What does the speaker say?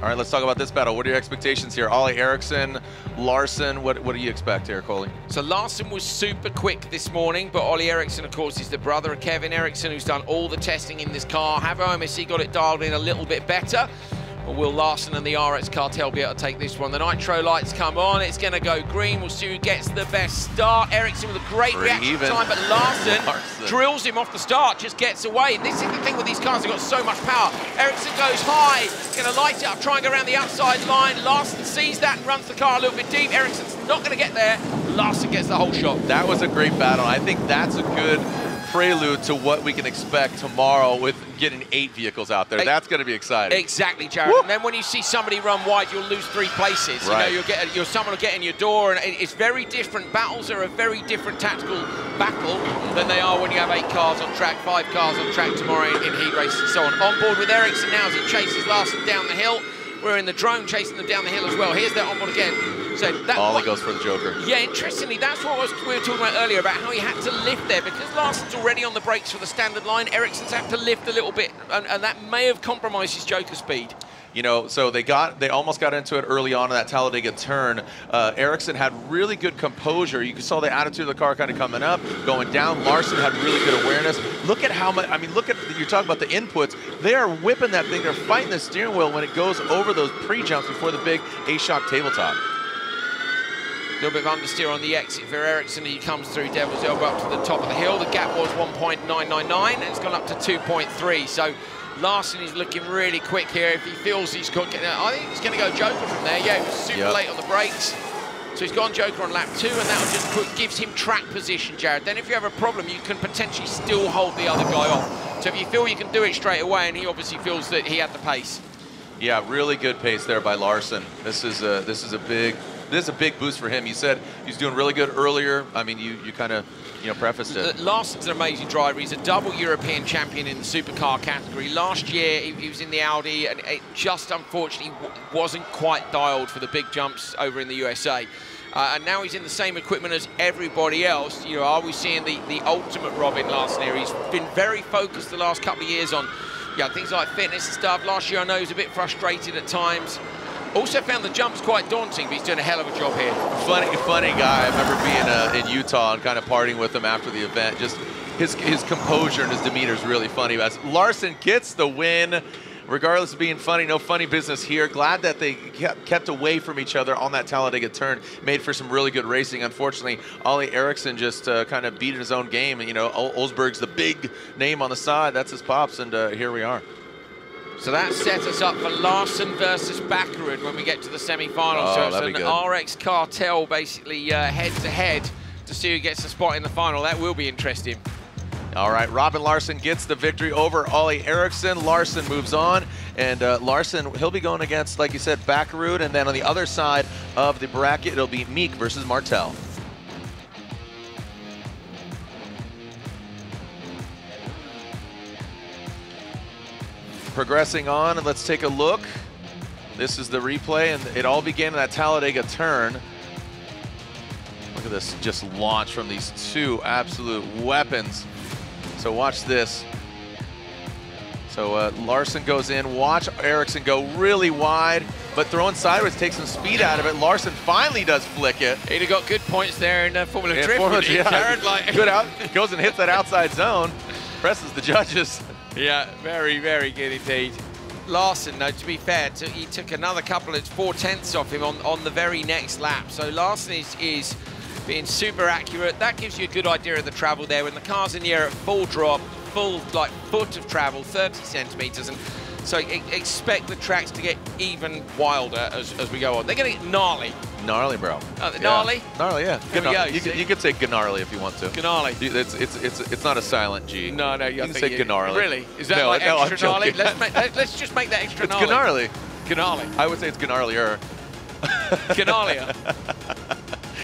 All right, let's talk about this battle. What are your expectations here? Ollie Eriksson, Larsson, what, what do you expect here, Coley? So Larsson was super quick this morning, but Ollie Eriksson, of course, is the brother of Kevin Eriksson, who's done all the testing in this car. Have OMSE got it dialed in a little bit better? Or will Larsson and the RX Cartel be able to take this one? The nitro lights come on. It's going to go green. We'll see who gets the best start. Eriksson with a great reaction even. time, but Larsson, Larsson. drills him off the start, just gets away. This is the thing with these cars. They've got so much power. Eriksson goes high. Going to light it up, try and go around the outside line. Larsson sees that and runs the car a little bit deep. Eriksson's not going to get there. Larsson gets the whole shot. That was a great battle. I think that's a good prelude to what we can expect tomorrow with getting eight vehicles out there. That's going to be exciting. Exactly, Jared. Woo. And then when you see somebody run wide, you'll lose three places. You know, you'll get you'll someone will get in your door, and it's very different. Battles are a very different tactical battle than they are when you have eight cars on track, five cars on track tomorrow in, in heat races and so on. On board with Eriksson now as he chases Larsson down the hill. We're in the drone chasing them down the hill as well. Here's their on board again. So that oh, Ollie goes for the Joker. yeah, interestingly, that's what was, we were talking about earlier about how he had to lift there because Larsson's already on the brakes for the standard line. Eriksson's had to lift a little bit, and, and that may have compromised his Joker speed. You know, so they got they almost got into it early on in that Talladega turn. Uh, Eriksson had really good composure. You saw the attitude of the car kind of coming up, going down. Larsson had really good awareness. Look at how much. I mean, look at you're talking about the inputs. They are whipping that thing. They're fighting the steering wheel when it goes over those pre jumps before the big A shock tabletop. A little bit of understeer on the exit for Eriksson. He comes through Devil's Elbow up to the top of the hill. The gap was 1.999 and it's gone up to 2.3. So Larsson is looking really quick here. If he feels he's got, I think he's going to go Joker from there. Yeah, he was super Yep. late on the brakes. So he's gone Joker on lap two, and that just put, gives him track position, Jared. Then if you have a problem, you can potentially still hold the other guy off. So if you feel you can do it straight away, and he obviously feels that he had the pace. Yeah, really good pace there by Larsson. This is a this is a big this is a big boost for him. You said he's doing really good earlier. I mean, you you kind of you know prefaced it. Larsson's an amazing driver. He's a double European champion in the supercar category. Last year, he, he was in the Audi, and it just unfortunately wasn't quite dialed for the big jumps over in the USA. Uh, and now he's in the same equipment as everybody else. You know, are we seeing the, the ultimate Robin Larsson here? He's been very focused the last couple of years on yeah, things like fitness and stuff. Last year, I know he was a bit frustrated at times. Also found the jumps quite daunting, but he's doing a hell of a job here. funny, funny guy. I remember being uh, in Utah and kind of partying with him after the event. Just his his composure and his demeanor is really funny. As Larsson gets the win, regardless of being funny, no funny business here. Glad that they kept, away from each other on that Talladega turn. Made for some really good racing. Unfortunately, Ollie Eriksson just uh, kind of beat in his own game. You know, Ol- Olsberg's the big name on the side. That's his pops, and uh, here we are. So that sets us up for Larsson versus Bakkerud when we get to the semi-final. Oh, so it's an good. RX cartel basically uh, head-to-head to see who gets the spot in the final. That will be interesting. All right, Robin Larsson gets the victory over Ollie Eriksson. Larsson moves on, and uh, Larsson, he'll be going against, like you said, Bakkerud, and then on the other side of the bracket, it'll be Meek versus Martel. Progressing on, and let's take a look. This is the replay, and it all began in that Talladega turn. Look at this just launch from these two absolute weapons. So watch this. So uh, Larsson goes in. Watch Eriksson go really wide, but throwing sideways takes some speed out of it. Larsson finally does flick it. He'd have got good points there in uh, Formula Yeah, Drift. Formula yeah. Jared? Like, Good out. Goes and hits that outside zone. Presses the judges. Yeah, very, very good indeed. Larsson, though, to be fair, to, he took another couple of four tenths off him on, on the very next lap. So Larsson is, is being super accurate. That gives you a good idea of the travel there. When the car's in the air at full drop, full like foot of travel, 30 centimeters, and so e- expect the tracks to get even wilder as, as we go on. They're going to get gnarly. Gnarly, bro. Uh, Yeah. gnarly? Gnarly, yeah. There we go, You, could, you could say gnarly if you want to. Gnarly. It's, it's, it's, it's not a silent G. No, no, You I can say gnarly. Really? Is that No, like no, extra gnarly? Let's, make, let, us just make that extra It's gnarly. gnarly. Gnarly. I would say it's gnarlier. Gnarlier.